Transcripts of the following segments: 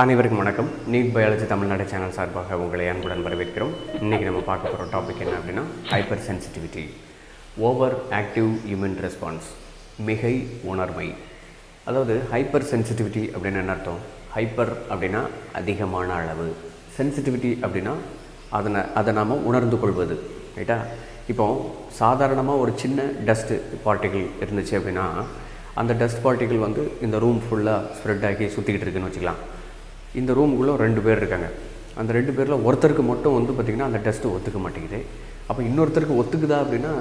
அனைவருக்கும் வணக்கம். NEET biology Tamil Nadu channel சார்பாக உங்களை அன்புடன் வரவேற்கிறோம். இன்றைக்கி நம்ம பார்க்க போகிற டாபிக் என்ன அப்படின்னா hyper sensitivity over active immune response மிகை உணர்மை அதாவது ஹைப்பர் சென்சிட்டிவிட்டி அப்படின்னு என்ன அர்த்தம்? ஹைப்பர் அப்படின்னா அதிகமான அளவு. சென்சிட்டிவிட்டி அப்படின்னா அதனை அதை நாம் உணர்ந்து கொள்வது. ரைட்டா இப்போ சாதாரணமாக ஒரு சின்ன டஸ்ட்டு பார்ட்டிகிள் இருந்துச்சு அப்படின்னா அந்த டஸ்ட் பார்ட்டிகிள் வந்து இந்த ரூம் ஃபுல்லாக ஸ்ப்ரெட் ஆகி சுற்றிக்கிட்டு இருக்குன்னு வச்சுக்கலாம். இந்த ரூமுக்குள்ளே ரெண்டு பேர் இருக்காங்க. அந்த ரெண்டு பேரில் ஒருத்தருக்கு மட்டும் வந்து பார்த்திங்கன்னா அந்த டெஸ்ட்டு ஒத்துக்க மாட்டேங்குது. அப்போ இன்னொருத்தருக்கு ஒத்துக்குதா அப்படின்னா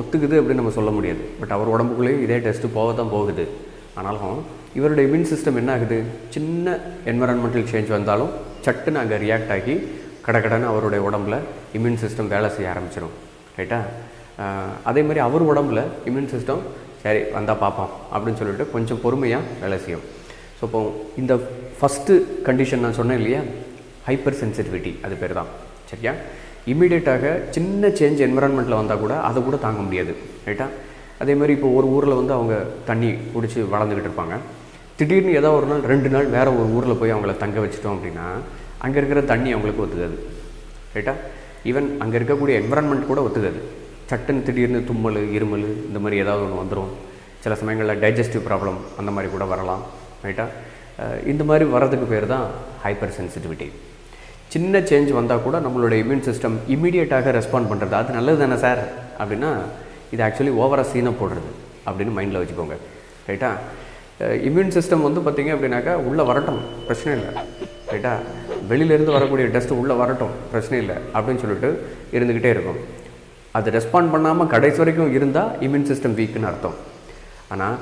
ஒத்துக்குது அப்படின்னு நம்ம சொல்ல முடியாது. பட் அவர் உடம்புக்குள்ளேயும் இதே டெஸ்ட்டு போக தான் போகுது. ஆனாலும் இவருடைய இம்யூன் சிஸ்டம் என்ன ஆகுது? சின்ன என்வரான்மெண்டல் சேஞ்ச் வந்தாலும் சட்டுன்னு அங்கே ரியாக்ட் ஆகி கடகடன்னு அவருடைய உடம்புல இம்யூன் சிஸ்டம் வேலை செய்ய ஆரம்பிச்சிடும் ரைட்டா அதே மாதிரி அவர் உடம்புல இம்யூன் சிஸ்டம் சரி வந்தால் பார்ப்போம் அப்படின்னு சொல்லிட்டு கொஞ்சம் பொறுமையாக வேலை செய்யும். ஸோ இப்போ இந்த ஃபஸ்ட்டு கண்டிஷன் நான் சொன்னேன் இல்லையா? ஹைப்பர் சென்சிட்டிவிட்டி அது பேர் தான். சரியா? இமீடியட்டாக சின்ன சேஞ்ச் என்விரான்மெண்ட்டில் வந்தால் கூட அதை கூட தாங்க முடியாது. ரைட்டா அதே மாதிரி இப்போ ஒரு ஊரில் வந்து அவங்க தண்ணி குடிச்சு வளர்ந்துக்கிட்டு இருப்பாங்க. திடீர்னு ஏதோ ஒரு நாள் ரெண்டு நாள் வேறு ஒரு ஊரில் போய் அவங்கள தங்க வச்சிட்டோம் அப்படின்னா அங்கே இருக்கிற தண்ணி அவங்களுக்கு ஒத்துக்காது. ரைட்டா ஈவன் அங்கே இருக்கக்கூடிய என்விரான்மெண்ட் கூட ஒத்துக்காது. சட்டுன்னு திடீர்னு தும்மல் இருமல் இந்த மாதிரி ஏதாவது ஒன்று வந்துடும் சில சமயங்களில் டைஜஸ்டிவ் ப்ராப்ளம் அந்த மாதிரி கூட வரலாம். ரைட்டா இந்த மாதிரி வர்றதுக்கு பேர் தான் ஹைப்பர் சென்சிட்டிவிட்டி சின்ன சேஞ்ச் வந்தால் கூட நம்மளோட இம்யூன் சிஸ்டம் இமீடியட்டாக ரெஸ்பாண்ட் பண்ணுறது அது நல்லது தானே சார் அப்படின்னா இது ஆக்சுவலி ஓவராக சீனை போடுறது அப்படின்னு மைண்டில் வச்சுக்கோங்க. ரைட்டா இம்யூன் சிஸ்டம் வந்து பார்த்திங்க அப்படின்னாக்கா உள்ளே வரட்டும். பிரச்சனை இல்லை. ரைட்டா வெளியிலேருந்து வரக்கூடிய டஸ்ட்டு உள்ளே வரட்டும். பிரச்சனை இல்லை. அப்படின்னு சொல்லிட்டு இருந்துக்கிட்டே இருக்கும். அது ரெஸ்பாண்ட் பண்ணாமல் கடைசி வரைக்கும் இருந்தால் இம்யூன் சிஸ்டம் வீக்குன்னு அர்த்தம். ஆனால்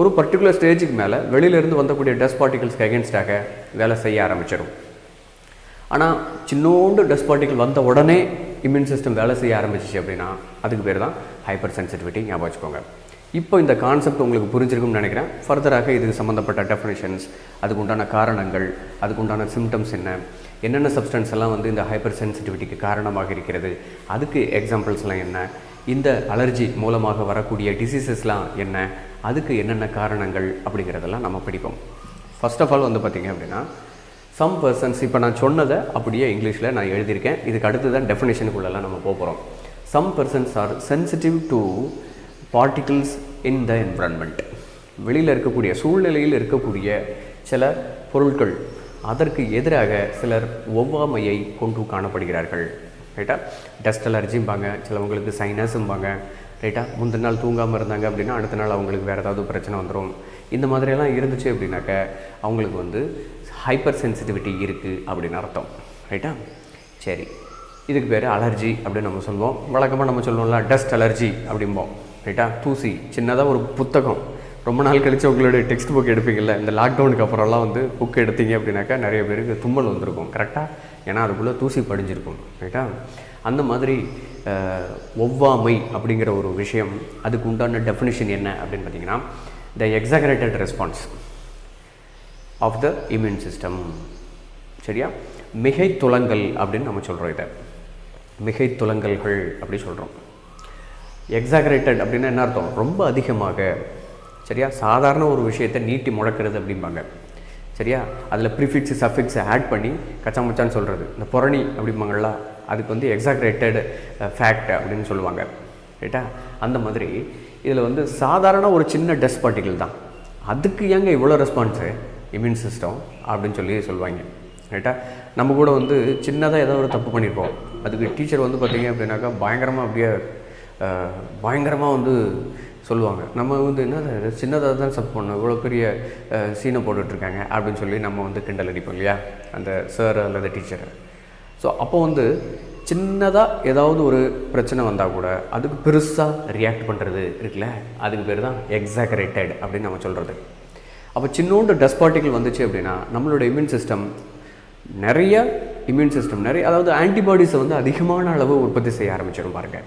ஒரு பர்டிகுலர் ஸ்டேஜுக்கு மேலே வெளியிலேருந்து வந்தக்கூடிய டஸ்ட் பார்ட்டிகல்ஸ்க்கு அகேன்ஸ்டாக வேலை செய்ய ஆரம்பிச்சிடும். ஆனால் சின்னோண்டு டஸ்ட் பார்ட்டிகல் வந்த உடனே இம்யூன் சிஸ்டம் வேலை செய்ய ஆரம்பிச்சிச்சு அப்படின்னா அதுக்கு பேர் தான் ஹைப்பர் சென்சிட்டிவிட்டி ஞாபகம் வச்சுக்கோங்க. இப்போ இந்த கான்செப்ட் உங்களுக்கு புரிஞ்சிருக்கும்னு நினைக்கிறேன். ஃபர்தராக இதுக்கு சம்மந்தப்பட்ட டெஃபினேஷன்ஸ் அதுக்குண்டான காரணங்கள் அதுக்குண்டான சிம்டம்ஸ் என்ன என்னென்ன சப்ஸ்டன்ஸ் எல்லாம் வந்து இந்த ஹைப்பர் சென்சிட்டிவிட்டிக்கு காரணமாக இருக்கிறது அதுக்கு எக்ஸாம்பிள்ஸ்லாம் என்ன இந்த அலர்ஜி மூலமாக வரக்கூடிய டிசீசஸ்லாம் என்ன? அதுக்கு என்னென்ன காரணங்கள்? அப்படிங்கிறதெல்லாம் நம்ம படிப்போம். ஃபர்ஸ்ட் ஆஃப் ஆல் வந்து பார்த்திங்க அப்படின்னா சம் பர்சன்ஸ் இப்போ நான் சொன்னதை அப்படியே இங்கிலீஷில் நான் எழுதியிருக்கேன். இதுக்கு அடுத்து தான் டெஃபினேஷனுக்குள்ளெல்லாம் நம்ம போக போகிறோம் some persons are sensitive to particles in the environment வெளியில் இருக்கக்கூடிய சூழ்நிலையில் இருக்கக்கூடிய சில பொருட்கள் அதற்கு எதிராக சிலர் ஒவ்வாமையை கொண்டு காணப்படுகிறார்கள். ரைட்டா டஸ்ட் அலர்ஜிம்பாங்க சிலவங்களுக்கு சைனஸும்பாங்க ரைட்டா முந்தின நாள் தூங்காமல் இருந்தாங்க அப்படின்னா அடுத்த நாள் அவங்களுக்கு வேறு ஏதாவது பிரச்சனை வந்துடும் இந்த மாதிரியெல்லாம் இருந்துச்சு அப்படின்னாக்க அவங்களுக்கு வந்து ஹைப்பர் சென்சிட்டிவிட்டி இருக்குது அப்படின்னு அர்த்தம். ரைட்டா சரி. இதுக்கு பேர் அலர்ஜி அப்படின்னு நம்ம சொல்லுவோம் வழக்கமாக நம்ம சொல்லுவோம்ல டஸ்ட் அலர்ஜி அப்படிம்போம். ரைட்டா தூசி. சின்னதாக ஒரு புத்தகம். ரொம்ப நாள் கழித்து உங்களுடைய டெக்ஸ்ட் புக் எடுப்பீங்கள்ல இந்த லாக்டவுனுக்கு அப்புறம்லாம் வந்து புக் எடுத்தீங்க அப்படின்னாக்கா நிறைய பேருக்கு தும்மல் வந்திருக்கும். கரெக்டாக ஏன்னா அதுக்குள்ளே தூசி படிஞ்சிருக்கும் ரைட்டா அந்த மாதிரி ஒவ்வாமை அப்படிங்கிற ஒரு விஷயம் அதுக்கு உண்டான டெஃபினிஷன் என்ன அப்படின்னு பார்த்தீங்கன்னா the exaggerated response of the immune system சரியா? மிகை துலங்கல் அப்படின்னு நம்ம சொல்கிறோம் இதை. மிகை துலங்கல்கள் அப்படி சொல்கிறோம் எக்ஸாகரேட்டட் அப்படின்னா என்ன அர்த்தம்? ரொம்ப அதிகமாக சரியா? சாதாரண ஒரு விஷயத்தை நீட்டி முழக்கிறது அப்படிம்பாங்க. சரியா? அதில் ப்ரிஃபிக்ஸ் சஃபிக்ஸ் ஆட் பண்ணி கச்சா மச்சான்னு சொல்கிறது இந்த புரணி அப்படிம்பாங்கள்ல அதுக்கு வந்து எக்ஸாக்ரேட்டடு ஃபேக்ட் அப்படின்னு சொல்லுவாங்க. ரைட்டா அந்த மாதிரி இதில் வந்து சாதாரண ஒரு சின்ன டஸ்ட் பார்ட்டிகள் தான். அதுக்கு ஏங்க இவ்வளோ ரெஸ்பான்ஸு இம்யூன் சிஸ்டம் அப்படின்னு சொல்லி சொல்லுவாங்க. ரைட்டா நம்ம கூட வந்து சின்னதாக ஏதோ ஒரு தப்பு பண்ணியிருப்போம் அதுக்கு டீச்சர் வந்து பார்த்தீங்க அப்படின்னாக்கா பயங்கரமாக அப்படியே பயங்கரமாக வந்து சொல்லுவாங்க. நம்ம வந்து என்ன சின்னதாக தான் சப் பண்ணோம் இவ்வளோ பெரிய சீனை போட்டுட்ருக்காங்க அப்படின்னு சொல்லி நம்ம வந்து கிண்டல் அடிப்போம் இல்லையா? அந்த சார் அல்லது டீச்சரை ஸோ அப்போ வந்து சின்னதாக ஏதாவது ஒரு பிரச்சனை வந்தால் கூட அதுக்கு பெருசாக ரியாக்ட் பண்ணுறது இருக்குல்ல? அதுக்கு பேர் தான் எக்ஸாகரேட்டட் அப்படின்னு நம்ம சொல்கிறது அப்போ சின்னோண்டு டஸ்ட் பார்ட்டிகள் வந்துச்சு அப்படின்னா நம்மளோட இம்யூன் சிஸ்டம் நிறைய இம்யூன் சிஸ்டம் நிறைய அதாவது ஆன்டிபாடிஸை வந்து அதிகமான அளவு உற்பத்தி செய்ய ஆரம்பிச்சிடும் பாருங்கள்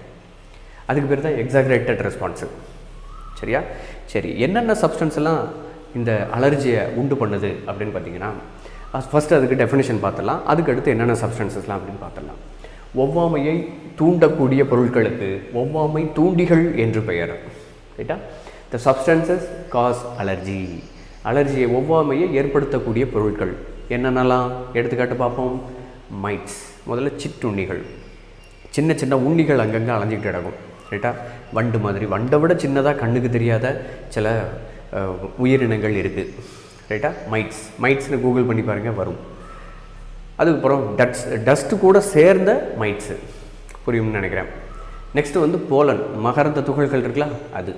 அதுக்கு பேர் தான் எக்ஸாக்ரேட்டட் ரெஸ்பான்ஸு சரியா? சரி என்னென்ன சப்ஸ்டன்ஸ் எல்லாம் இந்த அலர்ஜியை உண்டு பண்ணுது அப்படின்னு பார்த்தீங்கன்னா ஃபஸ்ட்டு அதுக்கு டெஃபினேஷன் பார்த்துடலாம். அதுக்கு அடுத்து என்னென்ன சப்ஸ்டன்சஸ்லாம் அப்படின்னு பார்த்துடலாம். ஒவ்வாமையை தூண்டக்கூடிய பொருட்களுக்கு ஒவ்வாமை தூண்டிகள் என்று பெயர். ரைட்டா த சப்ஸ்டன்சஸ் காஸ் அலர்ஜி அலர்ஜியை ஒவ்வாமையை ஏற்படுத்தக்கூடிய பொருட்கள் என்னென்னலாம்? எடுத்துக்காட்டு பார்ப்போம். மைட்ஸ் முதல்ல சிற்றுண்ணிகள் சின்ன சின்ன உண்ணிகள் அங்கங்கே அலைஞ்சிக்கிட்டு கிடக்கும். ரைட்டாக வண்டு மாதிரி. வண்டை விட சின்னதாக கண்ணுக்கு தெரியாத சில உயிரினங்கள் இருக்குது ரைட்டாக மைட்ஸ் மைட்ஸ்னு கூகுள் பண்ணி பாருங்கள் வரும். அதுக்கப்புறம் டட்ஸ் டஸ்ட்டு கூட சேர்ந்த மைட்ஸு புரியும்னு நினைக்கிறேன். நெக்ஸ்ட்டு வந்து போலன் மகரந்த துகள்கள் இருக்குல்ல அது.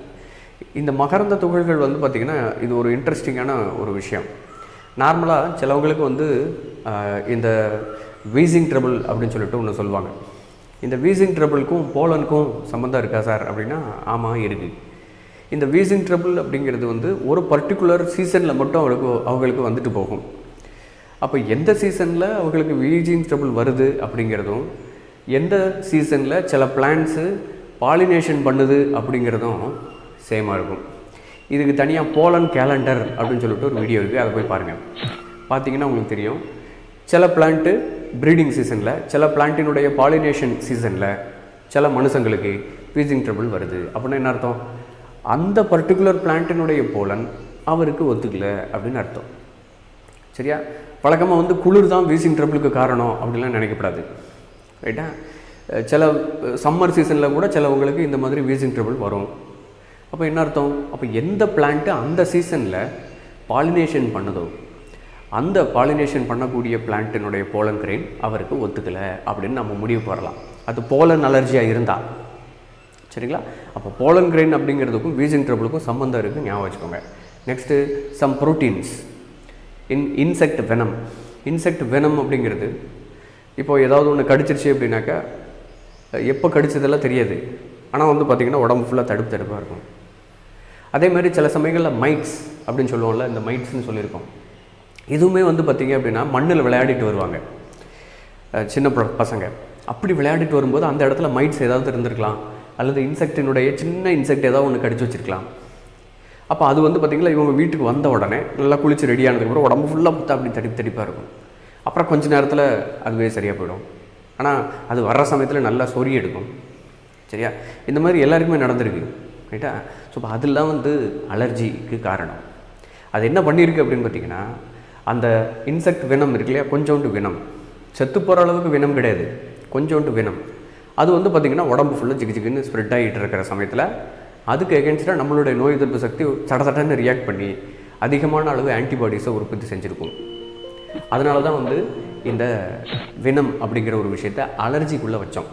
இந்த மகரந்த துகள்கள் வந்து பார்த்திங்கன்னா இது ஒரு இன்ட்ரெஸ்டிங்கான ஒரு விஷயம். நார்மலாக சிலவங்களுக்கு வந்து இந்த வீசிங் ட்ரபிள் அப்படின்னு சொல்லிட்டு ஒன்று சொல்லுவாங்க. இந்த வீசிங் ட்ரபிளுக்கும் போலனுக்கும் சம்மந்தம் இருக்கா சார் அப்படின்னா ஆமாம் இருக்குது இந்த வீசிங் ட்ரபிள் அப்படிங்கிறது வந்து ஒரு பர்டிகுலர் சீசனில் மட்டும் அவங்களுக்கு அவங்களுக்கு வந்துட்டு போகும். அப்போ எந்த சீசனில் அவங்களுக்கு வீஜிங் ட்ரபிள் வருது அப்படிங்கிறதும் எந்த சீசனில் சில பிளான்ஸு பாலினேஷன் பண்ணுது அப்படிங்கிறதும் சேமாக இருக்கும். இதுக்கு தனியாக போலன் கேலண்டர் அப்படின்னு சொல்லிட்டு ஒரு வீடியோ இருக்குது அதை போய் பாருங்கள் பார்த்தீங்கன்னா உங்களுக்கு தெரியும். சில பிளான்ட்டு ப்ரீடிங் சீசனில் சில பிளான்ட்டினுடைய பாலினேஷன் சீசனில் சில மனுஷங்களுக்கு வீசிங் ட்ரபிள் வருது. அப்படின்னா என்ன அர்த்தம்? அந்த பர்டிகுலர் பிளான்ட்டினுடைய போலன் அவருக்கு ஒத்துக்கல அப்படின்னு அர்த்தம். சரியா? வழக்கமாக வந்து குளிர் தான் வீசிங் ட்ரபிளுக்கு காரணம் அப்படிலாம் நினைக்கப்படாது. ரைட்டா சில சம்மர் சீசனில் கூட சிலவங்களுக்கு இந்த மாதிரி வீசிங் ட்ரபிள் வரும். அப்போ என்ன அர்த்தம்? அப்போ எந்த பிளான்ட்டு அந்த சீசனில் பாலினேஷன் பண்ணுதோ அந்த பாலினேஷன் பண்ணக்கூடிய பிளான்ட்டினுடைய போலன் கிரெயின் அவருக்கு ஒத்துக்கலை அப்படின்னு நம்ம முடிவு வரலாம் அது போலன் அலர்ஜியாக இருந்தால் சரிங்களா? அப்போ போலன் கிரெயின் அப்படிங்கிறதுக்கும் வீசிங் ட்ரபிளுக்கும் சம்மந்தம் இருக்குது ஞாபகம் வச்சுக்கோங்க. Next some proteins in insect venom insect venom அப்படிங்கிறது இப்போ ஏதாவது ஒன்று கடிச்சிருச்சு அப்படின்னாக்கா எப்போ கடிச்சதெல்லாம் தெரியாது. ஆனால் வந்து பார்த்திங்கன்னா உடம்பு ஃபுல்லாக தடுப்பு தடுப்பாக இருக்கும். அதே மாதிரி சில சமயங்களில் மைட்ஸ் அப்படின்னு சொல்லுவோம்ல இந்த மைட்ஸ்னு சொல்லியிருக்கோம். இதுவுமே வந்து பார்த்திங்க அப்படின்னா மண்ணில் விளையாடிட்டு வருவாங்க. சின்ன பசங்க. அப்படி விளையாடிட்டு வரும்போது அந்த இடத்துல மைட்ஸ் ஏதாவது இருந்திருக்கலாம். அல்லது இன்செக்டினுடைய சின்ன இன்செக்ட் ஏதாவது ஒன்று கடிச்சு வச்சிருக்கலாம். அப்போ அது வந்து பார்த்திங்களா இவங்க வீட்டுக்கு வந்த உடனே நல்லா குளிச்சு ரெடி ஆனதுக்கப்புறம் உடம்பு ஃபுல்லாக புத்தா அப்படி தடி தடிப்பாக இருக்கும். அப்புறம் கொஞ்ச நேரத்தில் அதுவே சரியாக போயிடும். ஆனால் அது வர்ற சமயத்தில் நல்லா சொறி எடுக்கும். சரியா? இந்த மாதிரி எல்லாருக்குமே நடந்திருக்கு. ரைட்டா ஸோ இப்போ அதெல்லாம் வந்து அலர்ஜிக்கு காரணம். அது என்ன பண்ணியிருக்கு அப்படின்னு பார்த்தீங்கன்னா அந்த இன்செக்ட் வினம் இருக்கு இல்லையா? கொஞ்சோண்டு வினம் செத்து போகிற அளவுக்கு வினம் கிடையாது. கொஞ்சோண்டு வினம் அது வந்து பார்த்திங்கன்னா உடம்பு ஃபுல்லாக ஜிகு ஜிகுன்னு ஸ்ப்ரெட் ஆகிட்டு இருக்கிற சமயத்தில் அதுக்கு எகென்ஸ்டாக நம்மளுடைய நோய் எதிர்ப்பு சக்தி சட சடன்னு ரியாக்ட் பண்ணி அதிகமான அளவு ஆன்டிபாடிஸை உற்பத்தி செஞ்சுருக்கும். அதனால தான் வந்து இந்த வினம் அப்படிங்கிற ஒரு விஷயத்த அலர்ஜிக்குள்ளே வச்சோம்.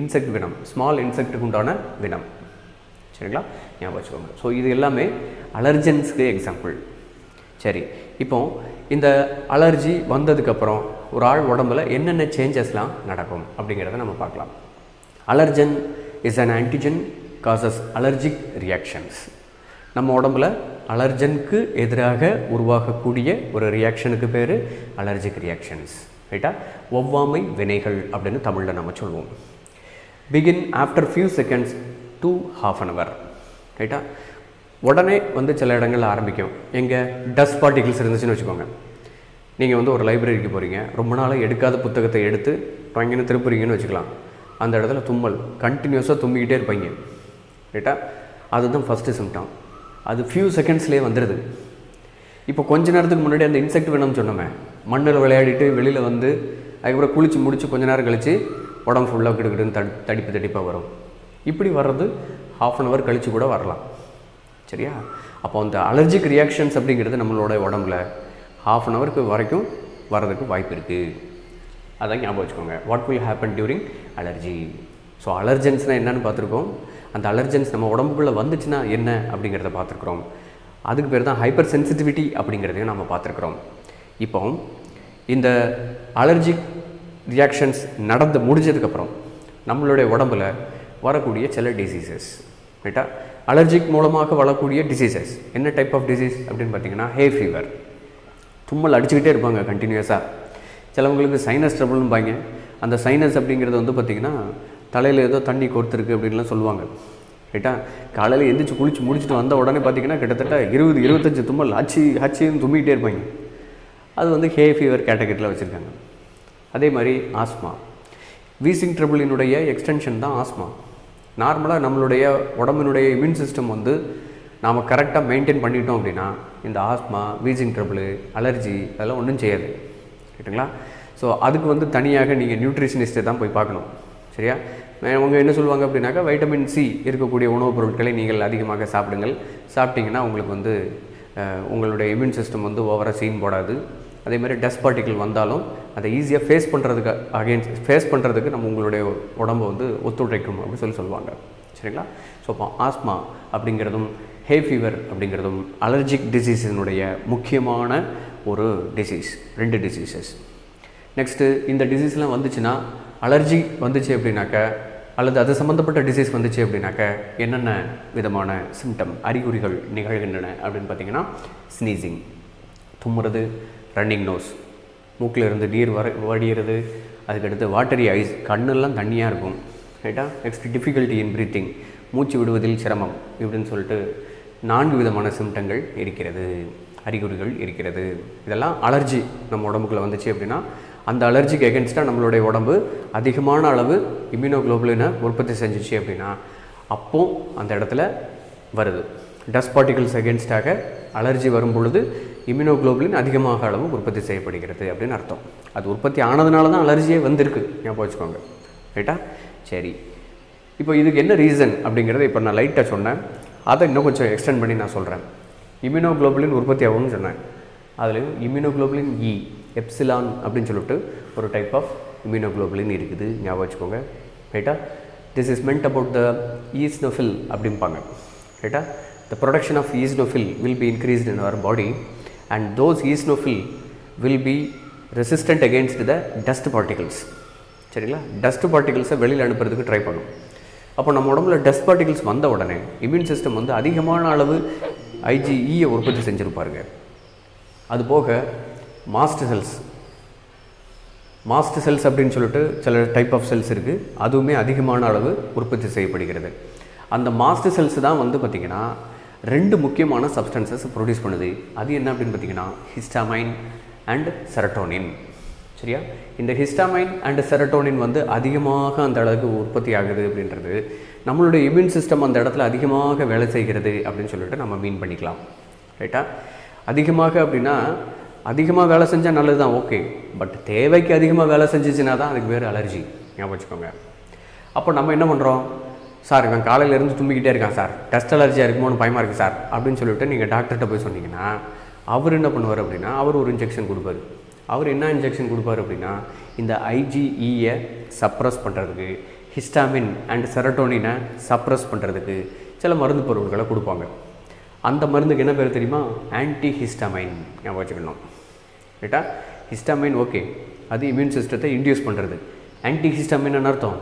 இன்செக்ட் வினம் ஸ்மால் இன்செக்ட்டுக்கு உண்டான வினம் சரிங்களா? ஞாபகம் வச்சுக்கோங்க. ஸோ இது எல்லாமே அலர்ஜென்ஸ்க்கு எக்ஸாம்பிள் சரி. இப்போ இந்த அலர்ஜி வந்ததுக்கப்புறம் ஒரு ஆள் உடம்புல என்னென்ன சேஞ்சஸ்லாம் நடக்கும் அப்படிங்கிறத நம்ம பார்க்கலாம். Allergen is an antigen causes allergic reactions நம்ம உடம்புல அலர்ஜனுக்கு எதிராக உருவாகக்கூடிய ஒரு ரியாக்ஷனுக்கு பேர் அலர்ஜிக் ரியாக்ஷன்ஸ் ரைட்டா ஒவ்வாமை வினைகள் அப்படின்னு தமிழில் நம்ம சொல்லுவோம் begin after few seconds to half an hour ரைட்டா உடனே வந்து சில இடங்கள்ல ஆரம்பிக்கும். எங்கே டஸ்ட் பார்ட்டிகிள்ஸ் இருந்துச்சுன்னு வச்சுக்கோங்க. நீங்கள் வந்து ஒரு லைப்ரரிக்கு போகிறீங்க ரொம்ப நாளாக எடுக்காத புத்தகத்தை எடுத்து வாங்கின்னு திருப்புறீங்கன்னு வச்சுக்கலாம். அந்த இடத்துல தும்மல் கண்டினியூஸாக தும்பிக்கிட்டே இருப்பீங்க. ரைட்டா அதுதான் ஃபஸ்ட்டு சிம்டம் அது ஃபியூ செகண்ட்ஸ்லேயே வந்துடுது இப்போ கொஞ்ச நேரத்துக்கு முன்னாடி அந்த இன்செக்ட் வேணும்னு சொன்னோமே. மண்ணில் விளையாடிட்டு வெளியில் வந்து அதுக்கப்புறம் குளிச்சு முடிச்சு கொஞ்ச நேரம் கழித்து உடம்பு ஃபுல்லாக கிடுக்கிடுன்னு தடி தடிப்பு தடிப்பாக வரும். இப்படி வர்றது ஹாஃப் அன் ஹவர் கழித்து கூட வரலாம். சரியா? அப்போ அந்த அலர்ஜிக் ரியாக்ஷன்ஸ் அப்படிங்கிறது நம்மளோட உடம்புல ஹாஃப் அன் ஹவருக்கு வரைக்கும் வர்றதுக்கு வாய்ப்பு இருக்குது அதான் ஞாபகம் வச்சுக்கோங்க. What will happen during allergy so அலர்ஜென்ஸ்னால் என்னென்னு பார்த்துருக்கோம். அந்த அலர்ஜென்ஸ் நம்ம உடம்புக்குள்ளே வந்துச்சுன்னா என்ன அப்படிங்கிறத பார்த்துருக்குறோம். அதுக்கு பேர் தான் ஹைப்பர் சென்சிட்டிவிட்டி அப்படிங்கிறதையும் நம்ம பார்த்துருக்குறோம். இப்போ இந்த அலர்ஜிக் ரியாக்ஷன்ஸ் நடந்து முடிஞ்சதுக்கப்புறம் நம்மளுடைய உடம்புல வரக்கூடிய சில டிசீசஸ் ரைட்டா அலர்ஜிக் மூலமாக வரக்கூடிய டிசீசஸ் என்ன டைப் ஆஃப் டிசீஸ் அப்படின்னு பார்த்தீங்கன்னா ஹே ஃபீவர் தும்மல் அடிச்சுக்கிட்டே இருப்பாங்க கண்டினியூஸாக சிலவங்களுக்கு சைனஸ் ட்ரபிள்னுபாங்க அந்த சைனஸ் அப்படிங்கிறது வந்து பார்த்திங்கன்னா தலையில் ஏதோ தண்ணி கொடுத்துருக்கு அப்படின்லாம் சொல்லுவாங்க. ரைட்டா காலையில் எந்திரிச்சு குளிச்சு முடிச்சுட்டு வந்த உடனே பார்த்தீங்கன்னா கிட்டத்தட்ட இருபது இருபத்தஞ்சு தும்மல் ஹச்சி ஹச்சின்னு தும்மிக்கிட்டே இருப்பாங்க. அது வந்து ஹே ஃபீவர் கேட்டகரியில் வச்சுருக்காங்க. அதே மாதிரி ஆஸ்மா வீசிங் ட்ரபிளினுடைய எக்ஸ்டென்ஷன் தான் ஆஸ்மா நார்மலாக நம்மளுடைய உடம்பினுடைய இம்யூன் சிஸ்டம் வந்து நாம் கரெக்டாக மெயின்டைன் பண்ணிட்டோம் அப்படின்னா இந்த ஆஸ்மா வீசிங் ட்ரபிள் அலர்ஜி அதெல்லாம் ஒன்றும் செய்யாது. ரைட்டுங்களா ஸோ அதுக்கு வந்து தனியாக நீங்கள் நியூட்ரிஷனிஸ்ட்டை தான் போய் பார்க்கணும். சரியா? அவங்க என்ன சொல்லுவாங்க அப்படின்னாக்கா வைட்டமின் சி இருக்கக்கூடிய உணவுப் பொருட்களை நீங்கள் அதிகமாக சாப்பிடுங்கள். சாப்பிட்டிங்கன்னா உங்களுக்கு வந்து உங்களுடைய இம்யூன் சிஸ்டம் வந்து ஓவராக சீன் போடாது. அதே மாதிரி டஸ்ட் பார்ட்டிகள் வந்தாலும் அதை ஈஸியாக ஃபேஸ் பண்ணுறதுக்கு அகைன்ஸ்ட் ஃபேஸ் பண்ணுறதுக்கு நம்ம உங்களுடைய உடம்பு வந்து ஒத்துழைக்கும் அப்படின்னு சொல்லி சொல்லுவாங்க. சரிங்களா? ஸோ அப்போ ஆஸ்மா அப்படிங்கிறதும் ஹே ஃபீவர் அப்படிங்கிறதும் அலர்ஜிக் டிசீஸினுடைய முக்கியமான ஒரு டிசீஸ் ரெண்டு டிசீசஸ் நெக்ஸ்ட்டு இந்த டிசீஸ்லாம் வந்துச்சுன்னா அலர்ஜி வந்துச்சு அப்படின்னாக்க அல்லது அது சம்மந்தப்பட்ட டிசீஸ் வந்துச்சு அப்படின்னாக்க என்னென்ன விதமான சிம்டம் அறிகுறிகள் நிகழ்கின்றன அப்படின்னு பார்த்தீங்கன்னா ஸ்னீசிங் தும்முறது ரன்னிங் நோஸ் மூக்கில் இருந்து நீர் வர வடிகிறது. அதுக்கடுத்து வாட்டரி ஐஸ் கண்ணெல்லாம் தண்ணியாக இருக்கும். ரைட்டா நெக்ஸ்ட் டிஃபிகல்ட்டி இன் ப்ரீத்திங் மூச்சு விடுவதில் சிரமம் இப்படின்னு சொல்லிட்டு நான்கு விதமான சிம்டங்கள் இருக்கிறது. அறிகுறிகள் இருக்கிறது. இதெல்லாம் அலர்ஜி நம்ம உடம்புக்குள்ளே வந்துச்சு அப்படின்னா அந்த அலர்ஜிக்கு எகென்ஸ்டாக நம்மளுடைய உடம்பு அதிகமான அளவு இம்யூனோக்ளோபுலினை உற்பத்தி செஞ்சுச்சு அப்படின்னா அப்போ அந்த இடத்துல வருது. டஸ்ட் பார்ட்டிகல்ஸ் எகென்ஸ்டாக அலர்ஜி வரும் பொழுது இம்யூனோக்ளோபுலின் அதிகமாக அளவு உற்பத்தி செய்யப்படுகிறது அப்படின்னு அர்த்தம். அது உற்பத்தி ஆனதுனால தான் அலர்ஜியே வந்திருக்கு. ஞாபகம் வச்சுக்கோங்க. ரைட்டா சரி. இப்போ இதுக்கு என்ன ரீசன் அப்படிங்கிறத இப்போ நான் லைட்டாக சொன்னேன். அதை இன்னும் கொஞ்சம் எக்ஸ்டெண்ட் பண்ணி நான் சொல்கிறேன் இம்யூனோக்ளோபுலின் உற்பத்தி ஆகும்னு சொன்னேன். அதுலேயும் இம்யூனோக்ளோபுலின் இ e, எப்சிலான் அப்படின்னு சொல்லிட்டு ஒரு டைப் ஆஃப் இம்யூனோக்ளோபுலின் இருக்குது. ஞாபகம் வச்சுக்கோங்க. ரைட்டா this is meant about the eosinophil அப்படிம்பாங்க. ரைட்டா the production of eosinophil will be increased in our body and those eosinophil will be resistant against the dust particles. சரிங்களா? டஸ்ட் பார்ட்டிகல்ஸை வெளியில் அனுப்புறதுக்கு ட்ரை பண்ணும். அப்போ நம்ம உடம்புல டஸ்ட் பார்ட்டிகல்ஸ் வந்த உடனே இம்யூன் சிஸ்டம் வந்து அதிகமான அளவு ஐஜிஇயை உற்பத்தி செஞ்சுருப்பாருங்க அதுபோக மாஸ்ட் செல்ஸ் மாஸ்ட் செல்ஸ் அப்படின்னு சொல்லிட்டு சில டைப் ஆஃப் செல்ஸ் இருக்குது அதுவுமே அதிகமான அளவு உற்பத்தி செய்யப்படுகிறது. அந்த மாஸ்ட் செல்ஸ் தான் வந்து பார்த்திங்கன்னா ரெண்டு முக்கியமான சப்ஸ்டன்சஸ் ப்ரொடியூஸ் பண்ணுது. அது என்ன அப்படின்னு பார்த்தீங்கன்னா ஹிஸ்டாமைன் அண்ட் செரட்டோனின் சரியா? இந்த ஹிஸ்டாமைன் அண்ட் செரட்டோனின் வந்து அதிகமாக அந்த அளவுக்கு உற்பத்தி ஆகுது அப்படின்றது நம்மளுடைய இம்யூன் சிஸ்டம் அந்த இடத்துல அதிகமாக வேலை செய்கிறது அப்படின்னு சொல்லிட்டு நம்ம மீன் பண்ணிக்கலாம். ரைட்டா அதிகமாக அப்படின்னா அதிகமாக வேலை செஞ்சால் நல்லது தான் ஓகே பட் தேவைக்கு அதிகமாக வேலை செஞ்சிச்சுன்னா தான் அதுக்கு வேறு அலர்ஜி ஞாபகம் வச்சுக்கோங்க. அப்போ நம்ம என்ன பண்ணுறோம் சார் இவன் காலையிலேருந்து தும்பிக்கிட்டே இருக்கான் சார். டஸ்ட் அலர்ஜியாக இருக்குமோன்னு பயமாக இருக்குது சார். அப்படின்னு சொல்லிவிட்டு நீங்கள் டாக்டர்கிட்ட போய் சொன்னீங்கன்னா அவர் என்ன பண்ணுவார் அப்படின்னா அவர் ஒரு இன்ஜெக்ஷன் கொடுப்பாரு. அவர் என்ன இன்ஜெக்ஷன் கொடுப்பாரு அப்படின்னா இந்த ஐஜிஇயை சப்ரஸ் பண்ணுறதுக்கு ஹிஸ்டாமின் அண்ட் செரட்டோனினை சப்ரஸ் பண்ணுறதுக்கு சில மருந்து பொருட்களை கொடுப்பாங்க. அந்த மருந்துக்கு என்ன பேர் தெரியுமா? ஆன்டி ஹிஸ்டாமைன் ஞாபகம் வச்சுக்கணும். ரைட்டா ஹிஸ்டாமைன் ஓகே அது இம்யூன் சிஸ்டத்தை இன்டியூஸ் பண்ணுறது ஆன்டி ஹிஸ்டாமின் அர்த்தம்?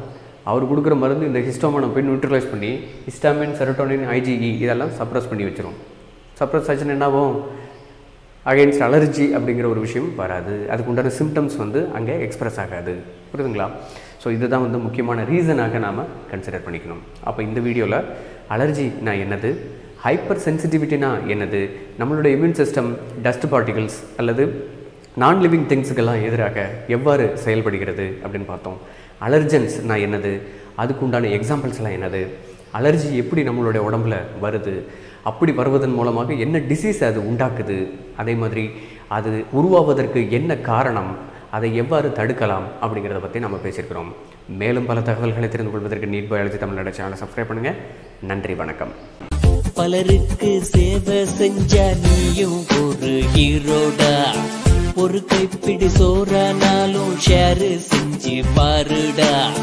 அவர் கொடுக்குற மருந்து இந்த ஹிஸ்டோமனை போய் நியூட்ரலைஸ் பண்ணி ஹிஸ்டாமின் செரட்டோனின் ஐஜிஇ இதெல்லாம் சப்ரஸ் பண்ணி வச்சிரும். சப்ரஸ் ஆச்சுன்னா என்ன ஆகும் அகைன்ஸ்ட் அலர்ஜி அப்படிங்கிற ஒரு விஷயம் வராது. அதுக்கு உண்டான சிம்டம்ஸ் வந்து அங்கே எக்ஸ்ப்ரெஸ் ஆகாது. புரியுதுங்களா? ஸோ இதுதான் வந்து முக்கியமான ரீசனாக நாம் கன்சிடர் பண்ணிக்கணும். அப்போ இந்த வீடியோவில் அலர்ஜினா என்னது? ஹைப்பர் சென்சிட்டிவிட்டினா என்னது? நம்மளுடைய இம்யூன் சிஸ்டம் டஸ்ட் பார்ட்டிகல்ஸ் அல்லது நான் லிவிங் திங்ஸுக்கெல்லாம் எதிராக எவ்வாறு செயல்படுகிறது அப்படின்னு பார்த்தோம். அலர்ஜன்ஸ்னால் என்னது? அதுக்கு உண்டான எக்ஸாம்பிள்ஸ்லாம் என்னது? அலர்ஜி எப்படி நம்மளுடைய உடம்புல வருது? அப்படி வருவதன் மூலமாக என்ன டிசீஸ் அது உண்டாக்குது? அதே மாதிரி அது உருவாவதற்கு என்ன காரணம்? அதை எவ்வாறு தடுக்கலாம்? அப்படிங்கிறத பற்றி நம்ம பேசியிருக்கிறோம். மேலும் பல தகவல்களை தெரிந்து கொள்வதற்கு நீட் பயாலஜி தமிழ்நாடு சேனலை சப்ஸ்கிரைப் பண்ணுங்கள் நன்றி வணக்கம். பலருக்கு சேவை செஞ்ச நீயும் ஒரு ஹீரோடா. ஒரு கைப்பிடி சோறானாலும் ஷேரு செஞ்சு பாருடா.